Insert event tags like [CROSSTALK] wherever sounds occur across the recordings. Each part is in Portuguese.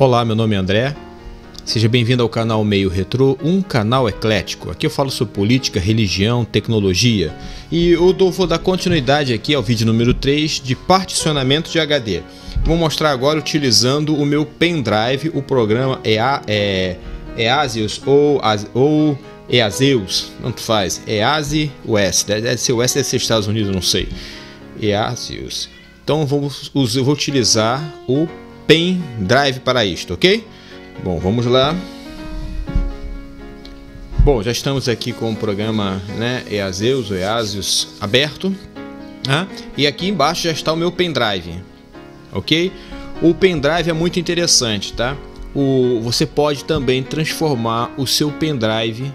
Olá, meu nome é André. Seja bem-vindo ao canal Meio Retrô, um canal eclético. Aqui eu falo sobre política, religião, tecnologia. E eu vou dar continuidade aqui ao vídeo número 3 de particionamento de HD. Vou mostrar agora utilizando o meu pendrive, o programa EA, é, EASIUS ou, ou EASEUS, tanto faz, EASI US, deve ser US, deve ser Estados Unidos, não sei. EASIUS. Então vamos, eu vou utilizar o pen drive para isto, ok? Bom, vamos lá. Bom, já estamos aqui com o programa né, EASEUS EASIUS aberto. Né? E aqui embaixo já está o meu pendrive, ok? O pendrive é muito interessante, tá? O, você pode também transformar o seu pendrive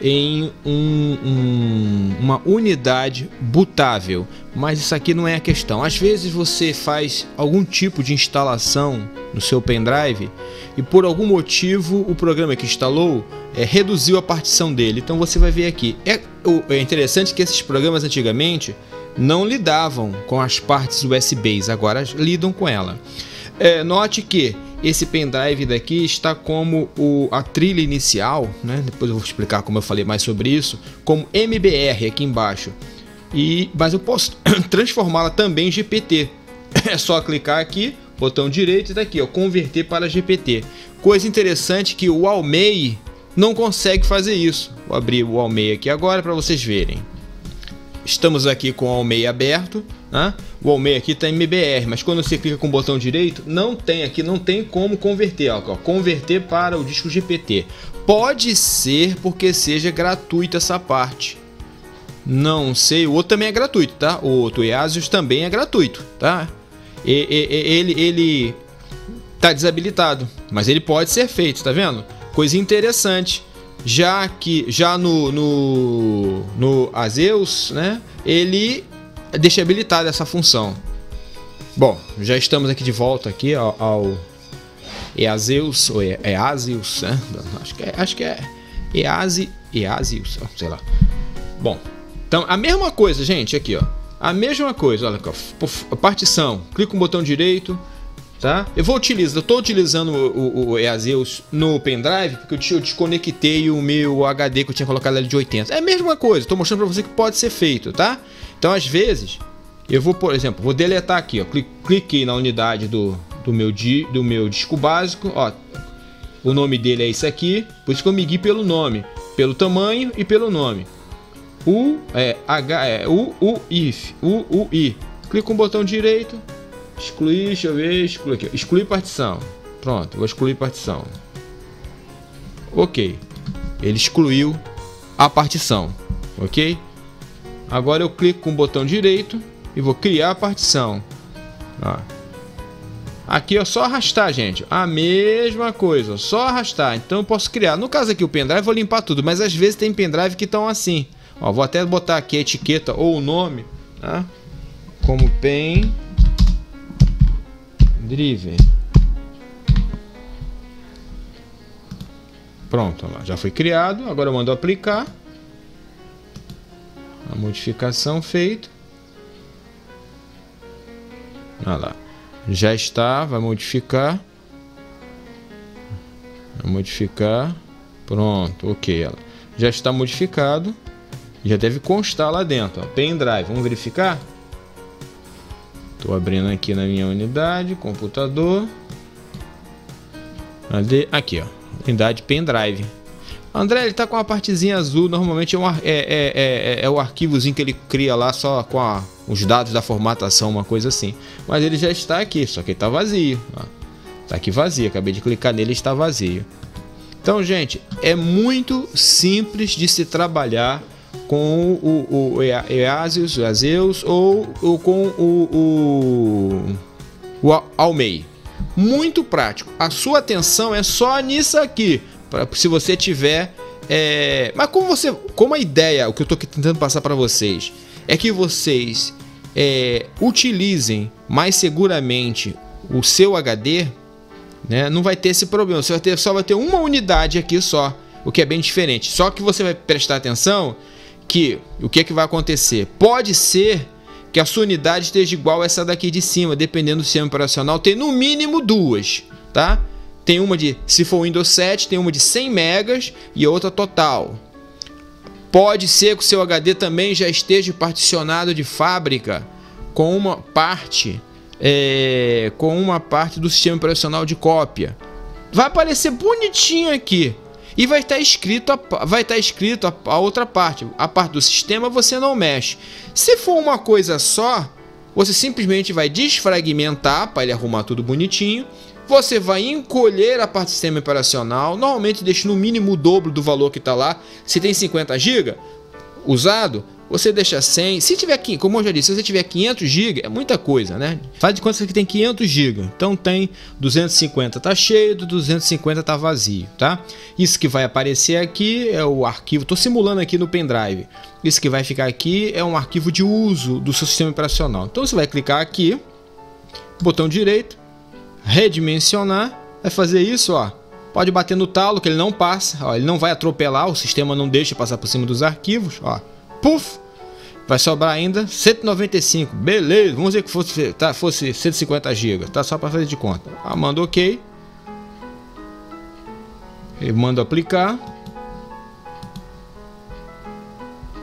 em um, um, uma unidade bootável, mas isso aqui não é a questão. Às vezes você faz algum tipo de instalação no seu pendrive e por algum motivo o programa que instalou é, reduziu a partição dele. Então você vai ver aqui. É, é interessante que esses programas antigamente não lidavam com as partes USBs, agora lidam com ela. É, note que esse pendrive daqui está como o, a trilha inicial, né? depois eu vou explicar como eu falei mais sobre isso, como MBR aqui embaixo. E, mas eu posso [COUGHS] transformá-la também em GPT. [COUGHS] É só clicar aqui, botão direito e daqui, ó, converter para GPT. Coisa interessante que o Almei não consegue fazer isso. Vou abrir o Almei aqui agora para vocês verem. Estamos aqui com o Almei aberto. Né? O Almei aqui está MBR, mas quando você clica com o botão direito, não tem aqui, não tem como converter. Ó, converter para o disco GPT. Pode ser porque seja gratuita essa parte. Não sei, o outro também é gratuito, tá? O outro Easius também é gratuito, tá? E, e, ele ele tá desabilitado, mas ele pode ser feito, tá vendo? Coisa interessante já que já no, no, no Azeus, né, ele deixa habilitada essa função. Bom, já estamos aqui de volta aqui ao, ao Eazeus, ou Eazeus, né? Acho que é, acho que é Eazi, Eazeus, sei lá. Bom, então a mesma coisa, gente, aqui, ó. A mesma coisa, olha aqui, ó, partição. Clica com o botão direito, tá? Eu vou utilizar, eu estou utilizando o, o, o EASEUS no pendrive porque eu desconectei o meu HD que eu tinha colocado ali de 80. É a mesma coisa, estou mostrando para você que pode ser feito, tá? Então, às vezes, eu vou, por exemplo, vou deletar aqui, ó, cliquei na unidade do, do, meu, di, do meu disco básico, ó, o nome dele é esse aqui, por isso que eu me guio pelo nome, pelo tamanho e pelo nome. U, é, H, é, U, U, IF, U, U, I. Clico com o botão direito, Excluir, deixa eu ver, excluir aqui. Excluir partição. Pronto, vou excluir partição. Ok. Ele excluiu a partição. Ok? Agora eu clico com o botão direito e vou criar a partição. Ó. Aqui é só arrastar, gente. A mesma coisa, só arrastar. Então eu posso criar. No caso aqui o pendrive, vou limpar tudo, mas às vezes tem pendrive que estão assim. Ó, vou até botar aqui a etiqueta ou o nome, tá? Como pen Driver. Pronto, já foi criado. Agora eu mando aplicar. Modificação feita. Olha lá. Já está, vai modificar. Vai modificar. Pronto, ok. Já está modificado. Já deve constar lá dentro. Ó, pendrive. Vamos verificar? Estou abrindo aqui na minha unidade, computador. Aqui, ó. Unidade pendrive. André, ele tá com uma partezinha azul. Normalmente é, um, é, é, é, é o arquivozinho que ele cria lá só com a, os dados da formatação, uma coisa assim. Mas ele já está aqui, só que ele tá vazio. Ó. Tá aqui vazio. Acabei de clicar nele e está vazio. Então, gente, é muito simples de se trabalhar com o, o Easius, o Azeus ou, ou com o, o, o Almei. Muito prático. A sua atenção é só nisso aqui. Pra, se você tiver. É... Mas como você. Como a ideia, o que eu estou tentando passar para vocês, é que vocês é, utilizem mais seguramente o seu HD, né? Não vai ter esse problema. Você vai ter, só vai ter uma unidade aqui só, o que é bem diferente. Só que você vai prestar atenção que o que, é que vai acontecer? Pode ser que a sua unidade esteja igual a essa daqui de cima, dependendo do sistema operacional, tem no mínimo duas, tá? Tem uma de, se for Windows 7, tem uma de 100 megas e outra total. Pode ser que o seu HD também já esteja particionado de fábrica com uma parte é, com uma parte do sistema operacional de cópia. Vai aparecer bonitinho aqui e vai estar escrito a, vai estar escrito a, a outra parte. A parte do sistema você não mexe. Se for uma coisa só, você simplesmente vai desfragmentar para ele arrumar tudo bonitinho. Você vai encolher a parte do sistema operacional. Normalmente deixa no mínimo o dobro do valor que está lá. Se tem 50 GB usado, você deixa 100. Se tiver, como eu já disse, se você tiver 500 GB, é muita coisa, né? Faz de conta que tem 500 GB. Então tem 250 tá cheio, 250 tá vazio, tá? Isso que vai aparecer aqui é o arquivo. Estou simulando aqui no pendrive. Isso que vai ficar aqui é um arquivo de uso do seu sistema operacional. Então você vai clicar aqui, botão direito, redimensionar, vai fazer isso, ó. Pode bater no talo que ele não passa, ó, ele não vai atropelar, o sistema não deixa passar por cima dos arquivos, ó. Puf! Vai sobrar ainda 195. Beleza, vamos dizer que fosse, tá, fosse 150 GB. Tá só para fazer de conta. Ah, manda OK. Ele manda aplicar.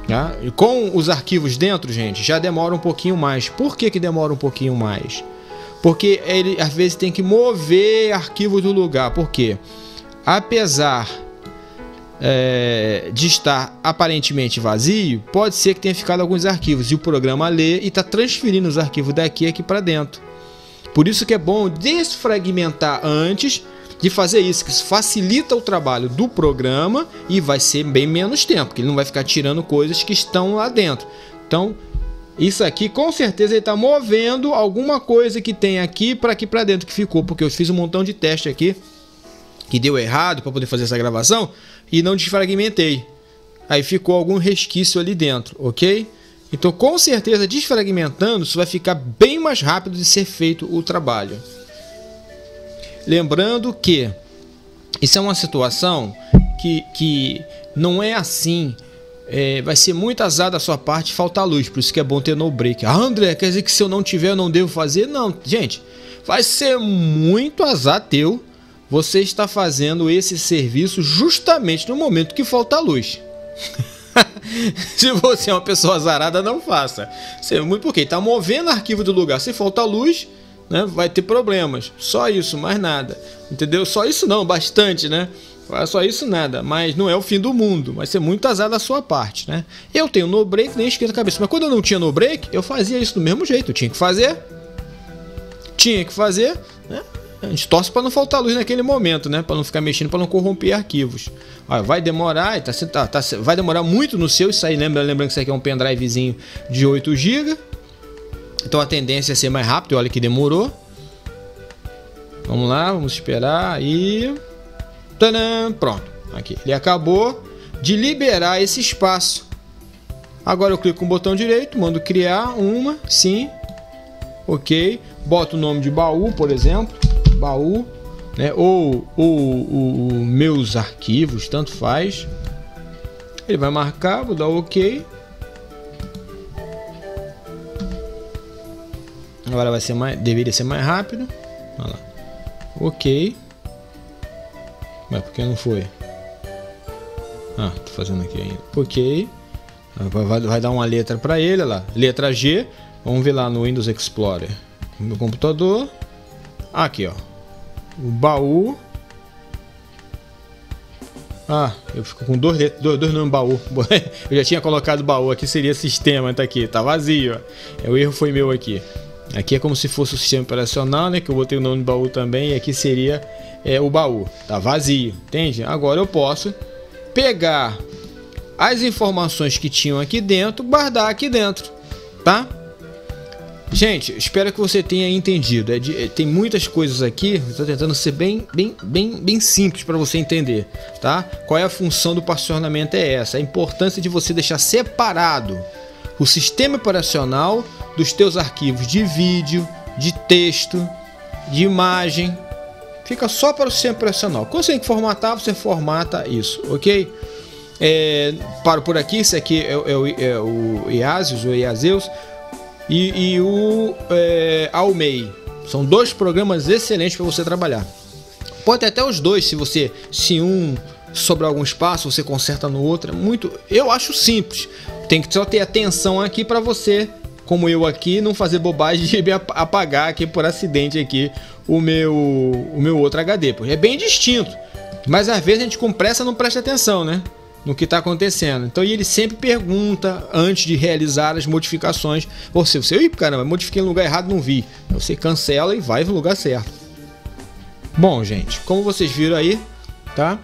Tá? E com os arquivos dentro, gente, já demora um pouquinho mais. Por que, que demora um pouquinho mais? Porque ele às vezes tem que mover arquivos do lugar. Por quê? Apesar é, de estar aparentemente vazio, pode ser que tenha ficado alguns arquivos e o programa lê e está transferindo os arquivos daqui aqui para dentro. Por isso que é bom desfragmentar antes de fazer isso, que isso facilita o trabalho do programa e vai ser bem menos tempo, que ele não vai ficar tirando coisas que estão lá dentro. Então, isso aqui com certeza ele está movendo alguma coisa que tem aqui para aqui para dentro que ficou, porque eu fiz um montão de teste aqui que deu errado para poder fazer essa gravação e não desfragmentei. Aí ficou algum resquício ali dentro, ok? Então, com certeza, desfragmentando, isso vai ficar bem mais rápido de ser feito o trabalho. Lembrando que isso é uma situação que, que não é assim. É, vai ser muito azar da sua parte faltar luz, por isso que é bom ter no break. Ah, André, quer dizer que se eu não tiver, eu não devo fazer? Não, gente, vai ser muito azar teu você está fazendo esse serviço justamente no momento que falta luz. [LAUGHS] Se você é uma pessoa azarada, não faça. Você, porque está movendo arquivo do lugar. Se falta luz, né, vai ter problemas. Só isso, mais nada. Entendeu? Só isso não, bastante, né? Só isso nada, mas não é o fim do mundo. Vai ser muito azar da sua parte, né? Eu tenho no break, nem esquenta a cabeça. Mas quando eu não tinha no break, eu fazia isso do mesmo jeito. Eu tinha que fazer. Tinha que fazer, né? A gente torce para não faltar luz naquele momento, né? Para não ficar mexendo, para não corromper arquivos. Olha, vai demorar, tá, tá, tá, vai demorar muito no seu. Isso aí, lembra, lembrando que isso aqui é um pendrivezinho de 8 GB. Então a tendência é ser mais rápido. Olha que demorou. Vamos lá, vamos esperar e. Tadã, pronto. Aqui. Ele acabou de liberar esse espaço. Agora eu clico com o botão direito, mando criar uma, sim, ok. Boto o nome de baú, por exemplo baú, né? Ou, ou, meus arquivos, tanto faz. Ele vai marcar, vou dar OK. Agora vai ser mais, deveria ser mais rápido. OK. Mas por que não foi? Ah, tô fazendo aqui ainda. OK. Vai, vai, vai dar uma letra para ele, olha lá. Letra G. Vamos ver lá no Windows Explorer. No computador. Aqui, ó. O baú. Ah, eu fico com dois, dois, dois nomes baú. [LAUGHS] eu já tinha colocado baú, aqui seria sistema, tá aqui, tá vazio. Ó. É, o erro foi meu aqui. Aqui é como se fosse o sistema operacional, né? Que eu botei o nome do baú também, e aqui seria é, o baú. Tá vazio, entende? Agora eu posso pegar as informações que tinham aqui dentro, guardar aqui dentro, tá? Gente, espero que você tenha entendido. É de, é, tem muitas coisas aqui. Estou tentando ser bem, bem, bem, bem simples para você entender, tá? Qual é a função do particionamento? É essa. A importância de você deixar separado o sistema operacional dos teus arquivos de vídeo, de texto, de imagem. Fica só para o sistema operacional. Quando você tem que formatar, você formata isso, ok? É, paro por aqui. Esse aqui é, é, é o Iasius, o Iaseus e, e o é, Almei. São dois programas excelentes para você trabalhar. Pode ter até os dois, se você se um sobrar algum espaço, você conserta no outro. É muito, eu acho simples. Tem que só ter atenção aqui para você, como eu aqui, não fazer bobagem [LAUGHS] de apagar aqui por acidente aqui o meu o meu outro HD, porque é bem distinto. Mas às vezes a gente com pressa não presta atenção, né? No que está acontecendo. Então ele sempre pergunta antes de realizar as modificações. Ou se você, caramba, modifiquei no lugar errado, não vi. Você cancela e vai no lugar certo. Bom, gente, como vocês viram aí, tá?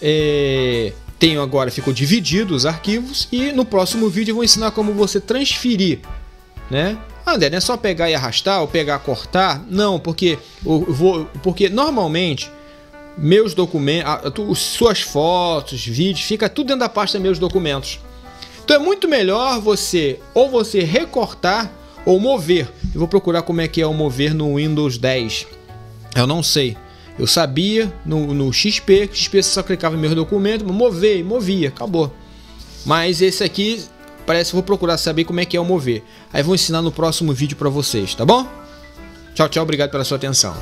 É, tenho agora, ficou dividido os arquivos e no próximo vídeo eu vou ensinar como você transferir, né? André, não é só pegar e arrastar ou pegar e cortar? Não, porque, eu vou, porque normalmente meus documentos, suas fotos, vídeos, fica tudo dentro da pasta meus documentos. Então é muito melhor você ou você recortar ou mover. Eu vou procurar como é que é o mover no Windows 10. Eu não sei. Eu sabia no, no XP, XP só clicava em meus documentos, mover, movia, acabou. Mas esse aqui parece que vou procurar saber como é que é o mover. Aí vou ensinar no próximo vídeo para vocês, tá bom? Tchau, tchau, obrigado pela sua atenção.